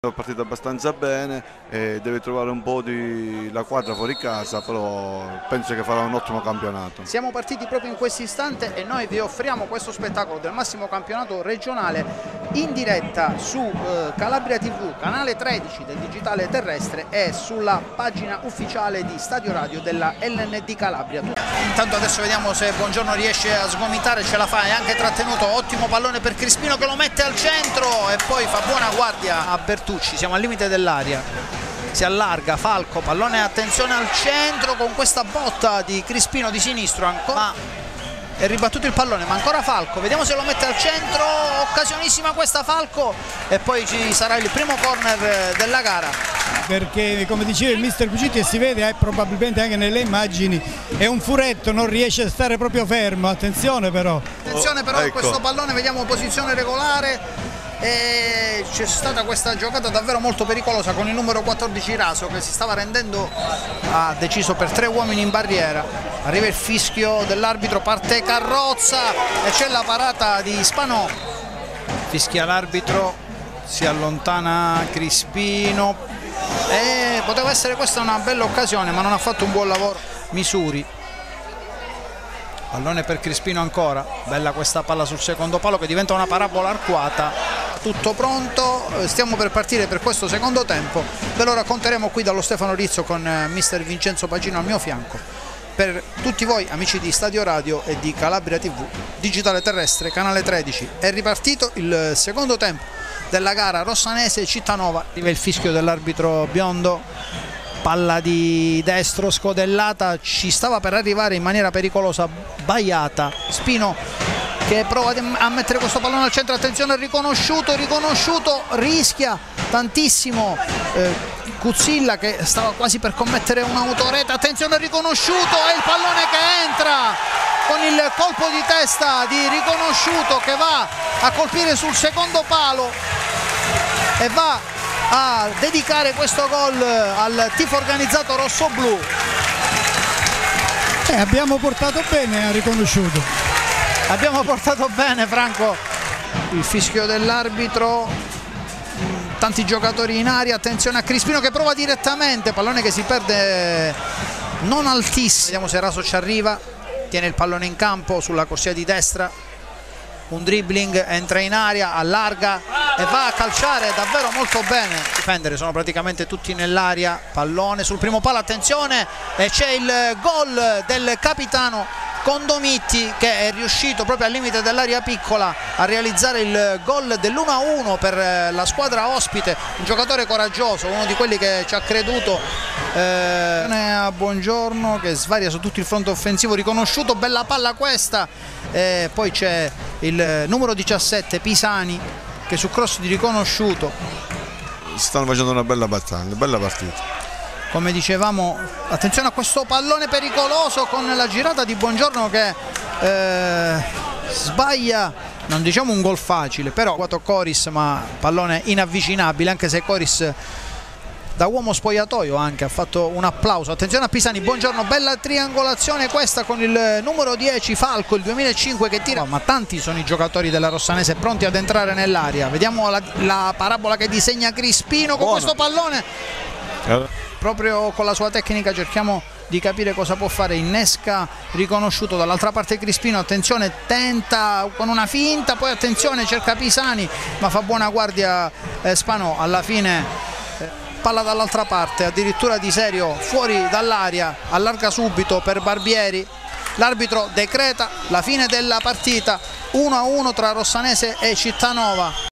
È partito abbastanza bene, e deve trovare un po' di la quadra fuori casa, però penso che farà un ottimo campionato. Siamo partiti proprio in questo istante e noi vi offriamo questo spettacolo del massimo campionato regionale in diretta su eh, Calabria TV, canale 13 del digitale terrestre e sulla pagina ufficiale di Stadio Radio della LND Calabria. Intanto adesso vediamo se Buongiorno riesce a sgomitare, ce la fa, è anche trattenuto, ottimo pallone per Crispino che lo mette al centro e poi fa buona guardia a Bertuzzi. Bertucci, siamo al limite dell'aria. Si allarga Falco, pallone attenzione al centro con questa botta di Crispino di sinistro ancora è ribattuto il pallone ma ancora Falco vediamo se lo mette al centro occasionissima questa Falco e poi ci sarà il primo corner della gara. Perché come diceva il mister Cuciti e si vede eh, probabilmente anche nelle immagini è un furetto non riesce a stare proprio fermo. Attenzione però. Attenzione però oh, ecco. questo pallone vediamo posizione regolare e c'è stata questa giocata davvero molto pericolosa con il numero 14 Raso che si stava rendendo ha deciso per tre uomini in barriera. Arriva il fischio dell'arbitro parte Carrozza e c'è la parata di Spanò fischia l'arbitro si allontana Crispino. E poteva essere questa una bella occasione ma non ha fatto un buon lavoro. Misuri. Pallone per Crispino ancora. Bella questa palla sul secondo palo che diventa una parabola arcuata tutto pronto, eh, stiamo per partire per questo secondo tempo, ve lo racconteremo qui dallo Stefano Rizzo con eh, mister Vincenzo Pagino al mio fianco. Per tutti voi amici di Stadio Radio e di Calabria TV, digitale terrestre, canale 13, è ripartito il secondo tempo della gara rossanese Cittanova, arriva il fischio dell'arbitro biondo, palla di destro scodellata, ci stava per arrivare in maniera pericolosa, Baiata, Spino che prova a mettere questo pallone al centro, attenzione riconosciuto, riconosciuto, rischia tantissimo eh, Cuzzilla che stava quasi per commettere un'autorete, attenzione riconosciuto e il pallone che entra con il colpo di testa di riconosciuto che va a colpire sul secondo palo e va a dedicare questo gol al tifo organizzato rosso-blu. Eh, abbiamo portato bene, ha riconosciuto abbiamo portato bene Franco. Il fischio dell'arbitro. Tanti giocatori in aria. Attenzione a Crispino che prova direttamente. Pallone che si perde non altissimo. Vediamo se Raso ci arriva. Tiene il pallone in campo sulla corsia di destra. Un dribbling entra in aria allarga e va a calciare davvero molto bene. Difendere sono praticamente tutti nell'aria. Pallone sul primo palo attenzione. E c'è il gol del capitano Condomitti che è riuscito proprio al limite dell'area piccola a realizzare il gol dell'1-1 per eh, la squadra ospite, un giocatore coraggioso, uno di quelli che ci ha creduto eh, Buongiorno che svaria su tutto il fronte offensivo, riconosciuto, bella palla questa, e poi c'è il numero 17 Pisani che su cross di riconosciuto. Stanno facendo una bella battaglia, bella partita come dicevamo attenzione a questo pallone pericoloso con la girata di Buongiorno che eh, sbaglia non diciamo un gol facile però quattro Coris ma pallone inavvicinabile anche se Coris da uomo spogliatoio anche ha fatto un applauso. Attenzione a Pisani buongiorno bella triangolazione questa con il numero 10 Falco il 2005 che tira. Ma tanti sono i giocatori della Rossanese pronti ad entrare nell'aria. Vediamo la, la, parabola che disegna Crispino con Buono. questo pallone. Eh proprio con la sua tecnica cerchiamo di capire cosa può fare innesca riconosciuto. Dall'altra parte Crispino attenzione tenta con una finta poi attenzione cerca Pisani ma fa buona guardia eh, Spano alla fine eh, palla dall'altra parte addirittura di serio fuori dall'aria allarga subito per Barbieri. L'arbitro decreta la fine della partita 1-1 tra Rossanese e Cittanova